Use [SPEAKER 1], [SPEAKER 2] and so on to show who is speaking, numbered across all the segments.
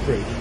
[SPEAKER 1] free.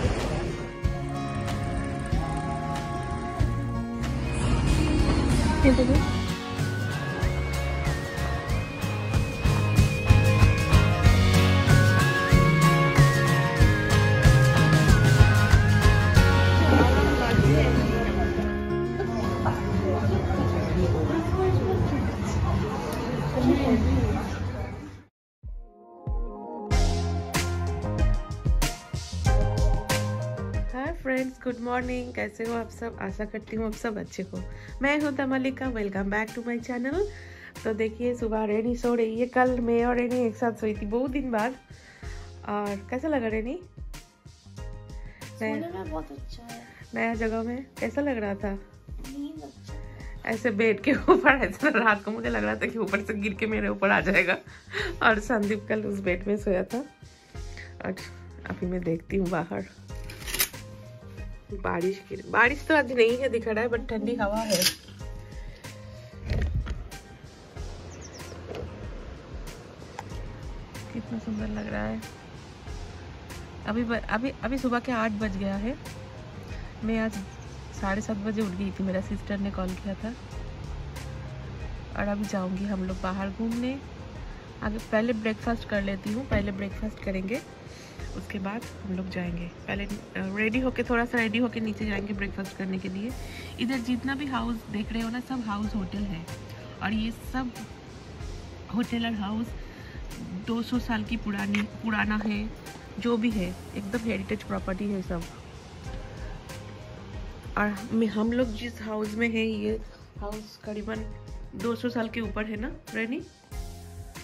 [SPEAKER 2] Friends good morning कैसे हो आप सब? आशा करती हूँ आप सब अच्छे हो। मैं हूँ Tamalika welcome back to my channel तो देखिए सुबह रेनी सो रही है कल। मैं और रेनी एक साथ सोई थी बहुत दिन बाद। और कैसा लगा रेनी?
[SPEAKER 3] सोने में बहुत अच्छा है।
[SPEAKER 2] नया जगह में? कैसा लग रहा था?
[SPEAKER 3] अच्छा
[SPEAKER 2] ऐसे बेड के ऊपर ऐसा रात को मुझे लग रहा था कि ऊपर से गिर के मेरे ऊपर आ जाएगा। और संदीप कल उस बेड में सोया था। और अभी मैं देखती हूँ बाहर। बारिश की बारिश तो आज नहीं है, दिख रहा है बट ठंडी हवा है। कितना सुंदर लग रहा है। अभी अभी अभी सुबह के आठ बज गया है। मैं आज साढ़े सात बजे उठ गई थी, मेरा सिस्टर ने कॉल किया था। और अभी जाऊँगी हम लोग बाहर घूमने। आगे पहले ब्रेकफास्ट कर लेती हूँ, पहले ब्रेकफास्ट करेंगे, उसके बाद हम लोग जाएँगे। पहले रेडी होके थोड़ा सा रेडी होके नीचे जाएँगे ब्रेकफास्ट करने के लिए। इधर जितना भी हाउस देख रहे हो ना, सब हाउस होटल है। और ये सब होटल और हाउस 200 साल की पुरानी, पुराना है, जो भी है, एकदम हेरिटेज प्रॉपर्टी है सब। और हम लोग जिस हाउस में है, ये हाउस करीबन 200 साल के ऊपर है ना रैनी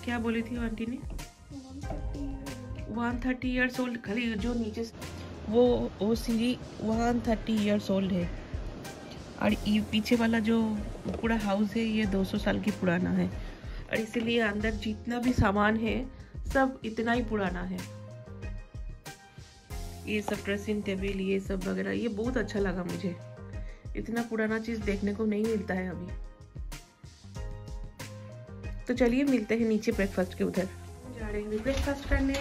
[SPEAKER 2] क्या बोली थी आंटी ने? वन थर्टी ईयर्स ओल्ड खाली जो नीचे वो वो सीढ़ी वन थर्टी ईयर्स ओल्ड है। और ये पीछे वाला जो पूरा हाउस है, ये 200 साल की पुराना है। और इसीलिए अंदर जितना भी सामान है, सब इतना ही पुराना है। ये सब ड्रेसिंग टेबल ये सब वगैरह, ये बहुत अच्छा लगा मुझे। इतना पुराना चीज़ देखने को नहीं मिलता है अभी। तो चलिए मिलते हैं नीचे ब्रेकफास्ट के उधर। जा रहे हैं। ब्रेकफास्ट करने।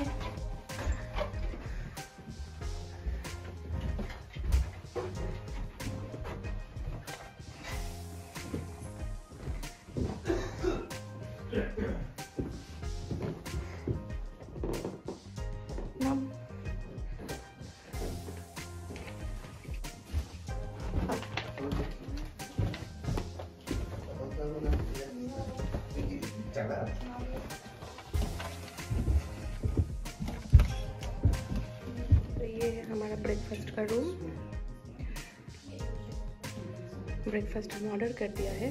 [SPEAKER 2] ब्रेकफास्ट का रूम ब्रेकफास्ट हम ऑर्डर कर दिया है।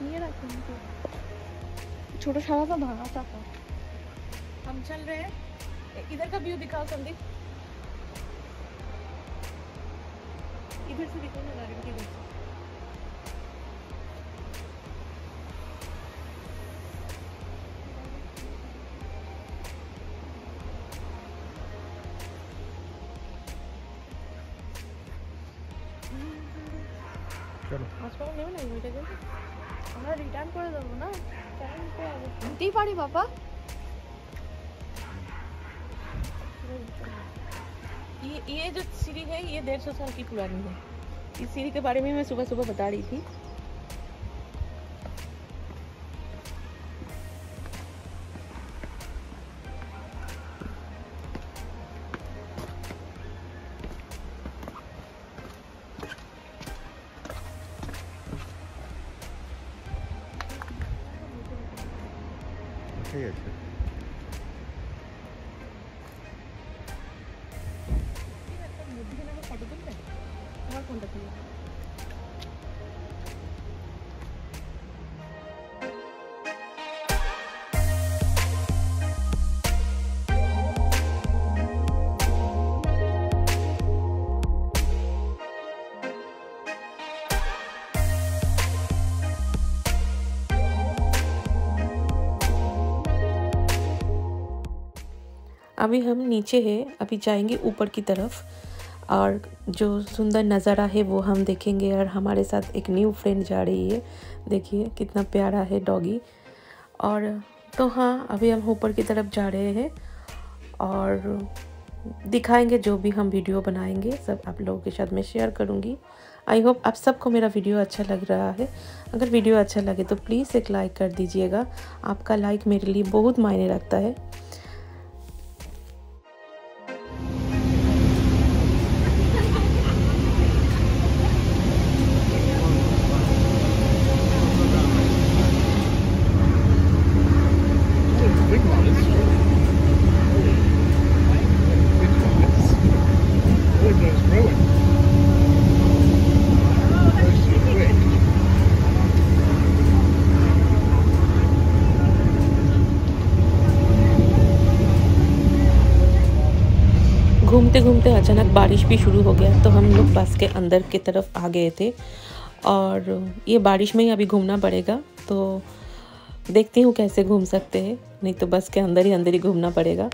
[SPEAKER 2] मेरा क्यों छोटा सारा सा भागा था तो। हम चल रहे हैं। इधर का व्यू दिखाओ संदीप। इधर से दिखाओ ना गार्डन के बीच चलो।
[SPEAKER 1] आज
[SPEAKER 2] पाओ नहीं बनाई मुझे
[SPEAKER 3] আমরা রিটার্ন করে দেবো না কেন নিতে হবে নিতেই পারি বাবা
[SPEAKER 2] ये ये जो सीढ़ी है ये डेढ़ सौ साल की पुरानी है इस सीढ़ी के बारे में मैं सुबह सुबह बता रही थी अभी हम नीचे हैं अभी जाएँगे ऊपर की तरफ़। और जो सुंदर नज़ारा है वो हम देखेंगे और हमारे साथ एक न्यू फ्रेंड जा रही है। देखिए, कितना प्यारा है डॉगी और तो हाँ अभी हम ऊपर की तरफ़ जा रहे हैं और दिखाएँगे जो भी हम वीडियो बनाएँगे, सब आप लोगों के साथ मैं शेयर करूँगी। आई होप आप सबको मेरा वीडियो अच्छा लग रहा है। अगर वीडियो अच्छा लगे तो प्लीज़ एक लाइक कर दीजिएगा। आपका लाइक मेरे लिए बहुत मायने रखता है। घूमते घूमते अचानक बारिश भी शुरू हो गया। तो हम लोग बस के अंदर की तरफ़ आ गए थे और ये बारिश में ही अभी घूमना पड़ेगा। तो देखती हूँ कैसे घूम सकते हैं। नहीं तो बस के अंदर ही अंदर ही घूमना पड़ेगा।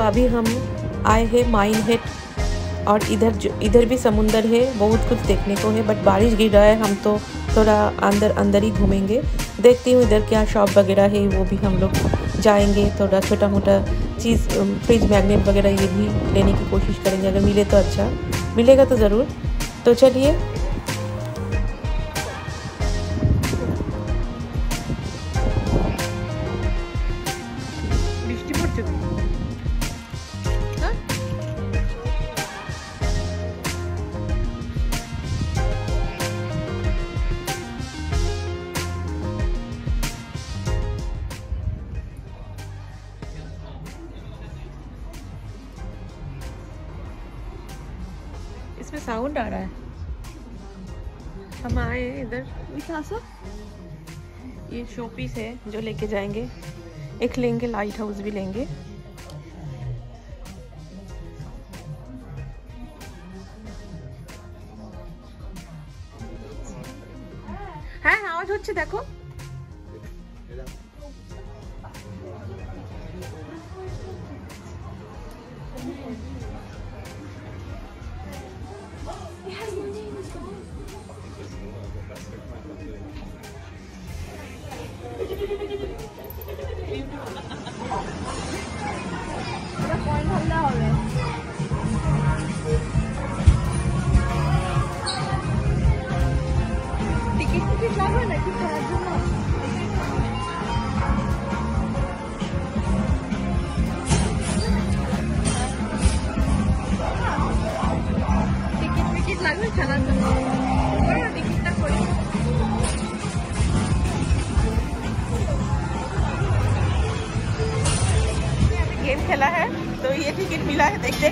[SPEAKER 2] अभी हम आए हैं माइन हेड और इधर जो इधर भी समुंदर है, बहुत कुछ देखने को है बट बारिश गिर रहा है, हम तो थोड़ा अंदर अंदर ही घूमेंगे। देखती हूँ इधर क्या शॉप वगैरह है, वो भी हम लोग जाएँगे, थोड़ा छोटा मोटा चीज़ फ्रिज मैग्नेट वगैरह ये भी लेने की कोशिश करेंगे, अगर मिले तो अच्छा। मिलेगा तो ज़रूर। तो चलिए साउंड आ रहा है। हम आए हैं इधर ये शोपीस है जो लेके जाएँगे। एक लेंगे लाइट हाउस भी लेंगे।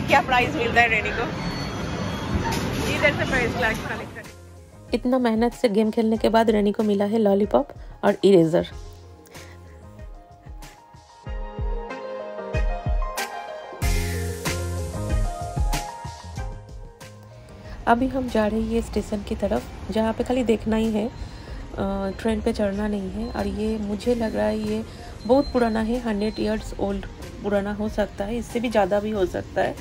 [SPEAKER 2] क्या प्राइस मिलता है रेनी को? इधर से प्राइस कलेक्ट करें इतना मेहनत से गेम खेलने के बाद रेनी को मिला है लॉलीपॉप और इरेजर अभी हम जा रहे हैं स्टेशन की तरफ़, जहाँ पे खाली देखना ही है ट्रेन पे चढ़ना नहीं है, और ये मुझे लग रहा है ये बहुत पुराना है हंड्रेड ईयर्स ओल्ड पुराना हो सकता है, इससे भी ज़्यादा भी हो सकता है।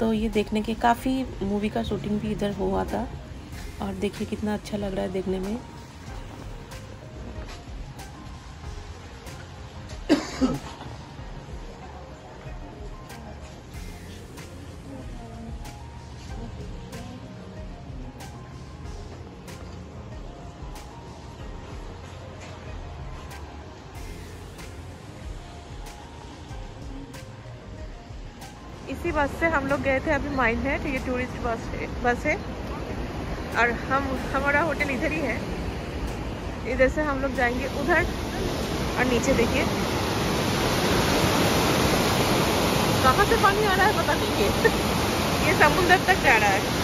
[SPEAKER 2] तो ये देखने के, काफ़ी मूवी का शूटिंग भी इधर हुआ था। और देखिए कितना अच्छा लग रहा है देखने में।
[SPEAKER 3] इसी बस से हम लोग गए थे अभी माइन है ठीक है टूरिस्ट बस है बस है। और हम हमारा होटल इधर ही है। इधर से हम लोग जाएँगे उधर, और नीचे देखिए। कहाँ से पानी आ रहा है पता नहीं ये समुंदर तक जा रहा है।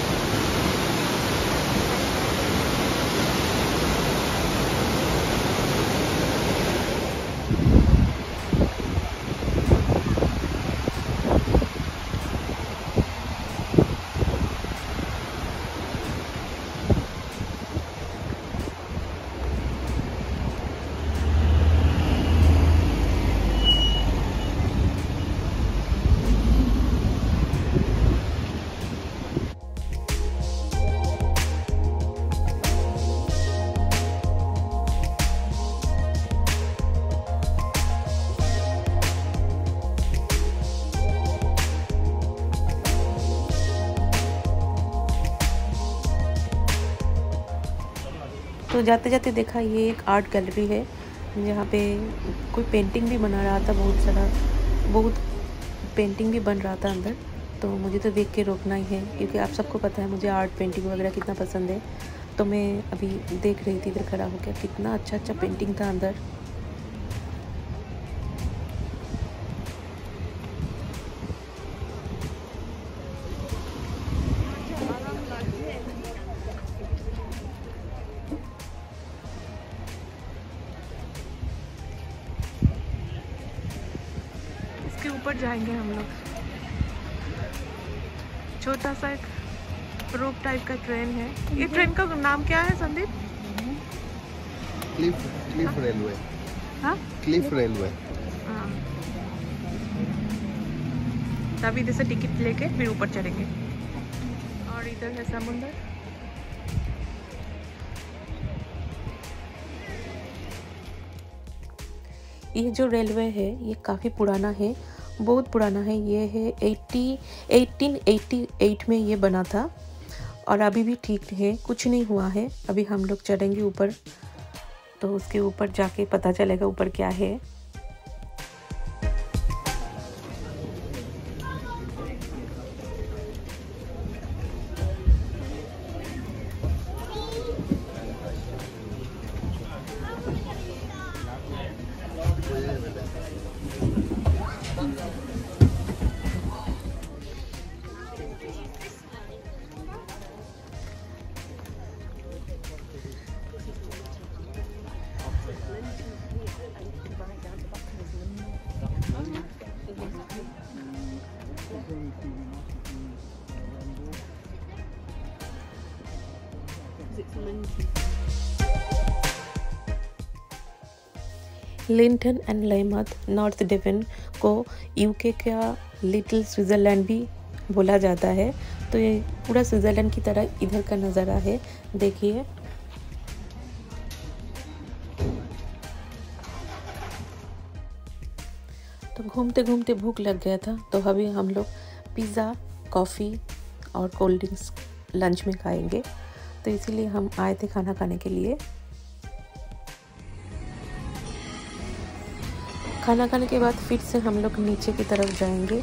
[SPEAKER 2] जाते जाते देखा ये एक आर्ट गैलरी है, जहाँ पे कोई पेंटिंग भी बना रहा था, बहुत सारा, बहुत पेंटिंग भी बन रहा था अंदर। तो मुझे तो देख के रोकना ही है, क्योंकि आप सबको पता है मुझे आर्ट पेंटिंग वगैरह कितना पसंद है। तो मैं अभी देख रही थी, इधर खड़ा होकर, कितना अच्छा अच्छा पेंटिंग था अंदर।
[SPEAKER 3] जाएँगे हम लोग। छोटा सा एक रोप टाइप का ट्रेन है। ये ट्रेन का नाम क्या है संदीप?
[SPEAKER 1] क्लिफ क्लिफ रेलवे
[SPEAKER 3] हाँ?
[SPEAKER 1] क्लिफ रेलवे
[SPEAKER 3] हाँ। तभी इधर से टिकट लेके फिर ऊपर चढ़ेंगे। और इधर है समुंदर।
[SPEAKER 2] ये जो रेलवे है ये काफ़ी पुराना है। बहुत पुराना है, ये है 80 1888 में ये बना था और अभी भी ठीक है, कुछ नहीं हुआ है, अभी हम लोग चढ़ेंगे ऊपर तो उसके ऊपर जाके पता चलेगा ऊपर क्या है। Lynton and Lynmouth North Devon को यूके का लिटिल स्विट्ज़रलैंड भी बोला जाता है। तो ये पूरा स्विट्ज़रलैंड की तरह इधर का नज़ारा है। देखिए। तो घूमते घूमते भूख लग गया था तो अभी हम लोग पिज़्ज़ा, कॉफ़ी और कोल्ड ड्रिंक्स लंच में खाएँगे। तो इसीलिए हम आए थे खाना खाने के लिए। खाना खाने के बाद फिर से हम लोग नीचे की तरफ़ जाएँगे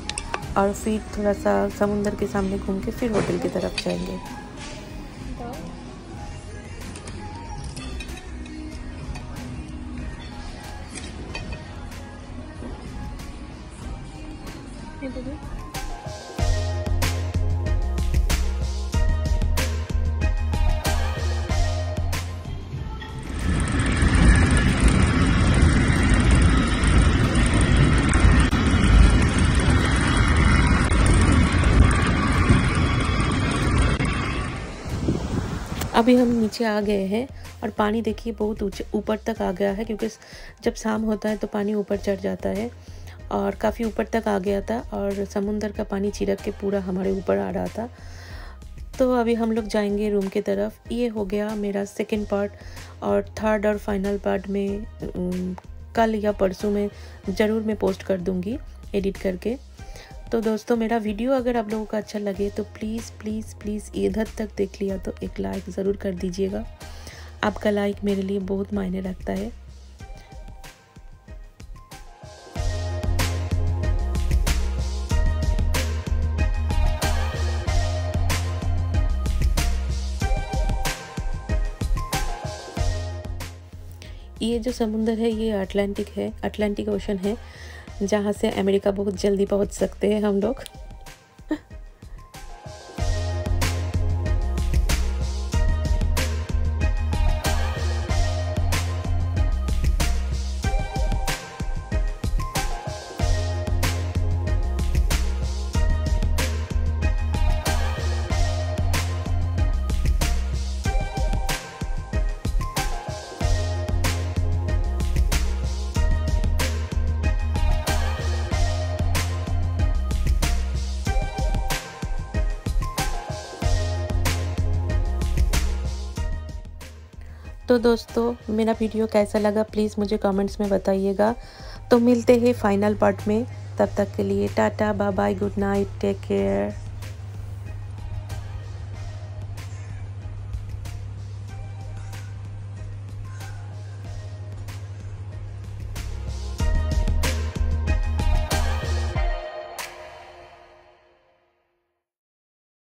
[SPEAKER 2] और फिर थोड़ा सा समुंदर के सामने घूम के फिर होटल की तरफ़ जाएँगे। अभी हम नीचे आ गए हैं और पानी देखिए बहुत ऊँचे ऊपर तक आ गया है, क्योंकि जब शाम होता है तो पानी ऊपर चढ़ जाता है और काफ़ी ऊपर तक आ गया था और समुंदर का पानी चिरक के पूरा हमारे ऊपर आ रहा था। तो अभी हम लोग जाएँगे रूम की तरफ़। ये हो गया मेरा सेकेंड पार्ट और थर्ड और फाइनल पार्ट में कल या परसों में ज़रूर मैं पोस्ट कर दूँगी एडिट करके। तो दोस्तों, मेरा वीडियो अगर आप लोगों को अच्छा लगे तो प्लीज़ प्लीज़ प्लीज़ इधर तक देख लिया तो एक लाइक ज़रूर कर दीजिएगा। आपका लाइक मेरे लिए बहुत मायने रखता है। ये जो समुंदर है, ये अटलांटिक है अटलांटिक ओशन है। जहाँ से अमेरिका बहुत जल्दी पहुँच सकते हैं हम लोग। तो दोस्तों, मेरा वीडियो कैसा लगा प्लीज़ मुझे कमेंट्स में बताइएगा। तो मिलते हैं फाइनल पार्ट में। तब तक के लिए tata bye bye good night take care